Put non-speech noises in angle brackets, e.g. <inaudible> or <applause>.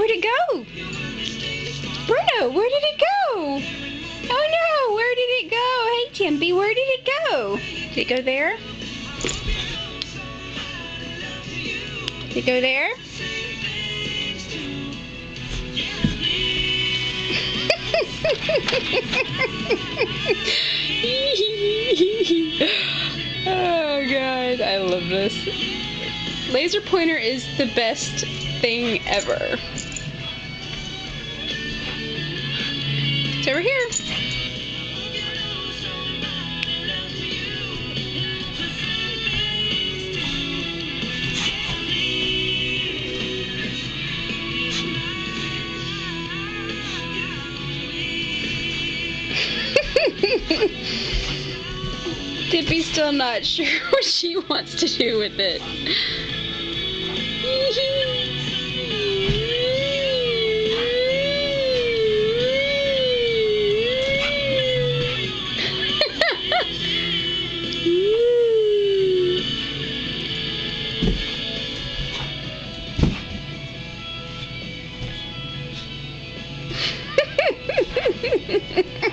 where'd it go? Bruno, where did it go? Oh no, where did it go? Hey Timpy, where did it go? Did it go there? Did it go there? <laughs> oh god, I love this. Laser pointer is the best thing ever. It's over here. <laughs> Dippy's still not sure <laughs> what she wants to do with it. Ha, ha, ha, ha, ha.